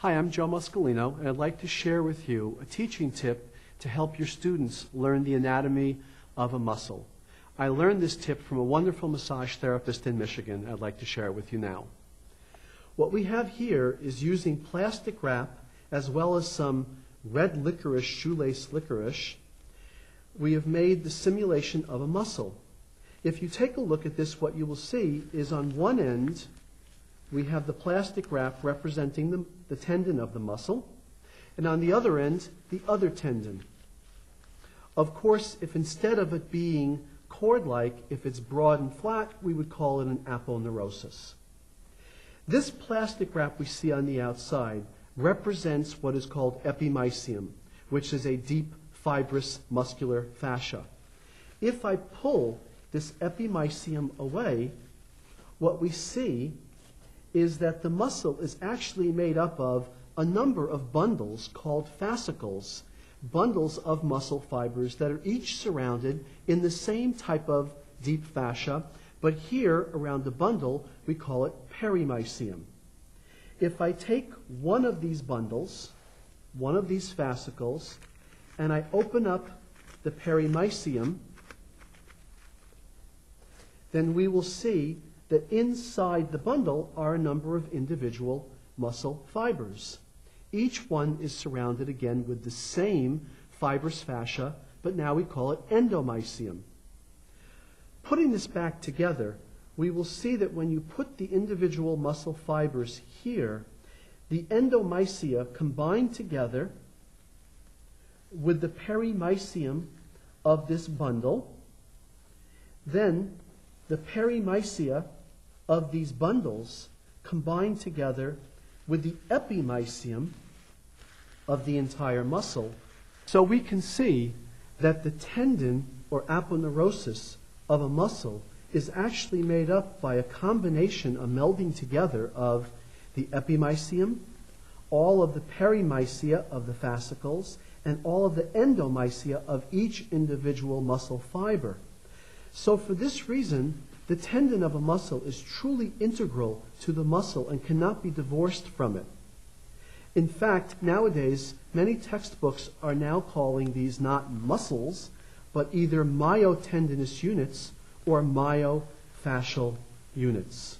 Hi, I'm Joe Muscolino, and I'd like to share with you a teaching tip to help your students learn the anatomy of a muscle. I learned this tip from a wonderful massage therapist in Michigan. I'd like to share it with you now. What we have here is using plastic wrap as well as some red licorice, shoelace licorice. We have made the simulation of a muscle. If you take a look at this, what you will see is on one end, we have the plastic wrap representing the, the tendon of the muscle, and on the other end, the other tendon. Of course, if instead of it being cord-like, if it's broad and flat, we would call it an aponeurosis. This plastic wrap we see on the outside represents what is called epimysium, which is a deep fibrous muscular fascia. If I pull this epimysium away, what we see is that the muscle is actually made up of a number of bundles called fascicles, bundles of muscle fibers that are each surrounded in the same type of deep fascia, but here around the bundle we call it perimysium. If I take one of these bundles, one of these fascicles, and I open up the perimysium, then we will see that inside the bundle are a number of individual muscle fibers. Each one is surrounded again with the same fibrous fascia, but now we call it endomysium. Putting this back together, we will see that when you put the individual muscle fibers here, the endomysia combine together with the perimysium of this bundle. Then the perimysia of these bundles combined together with the epimysium of the entire muscle. So we can see that the tendon or aponeurosis of a muscle is actually made up by a combination, a melding together of the epimysium, all of the perimysia of the fascicles, and all of the endomysia of each individual muscle fiber. So for this reason, the tendon of a muscle is truly integral to the muscle and cannot be divorced from it. In fact, nowadays, many textbooks are now calling these not muscles, but either myotendinous units or myofascial units.